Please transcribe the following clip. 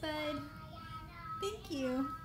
bud. Thank you.